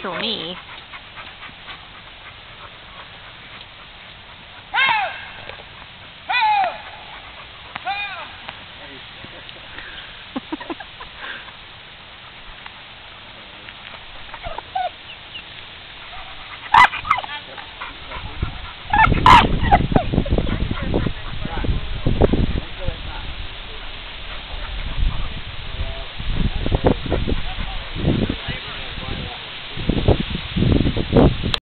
kill me.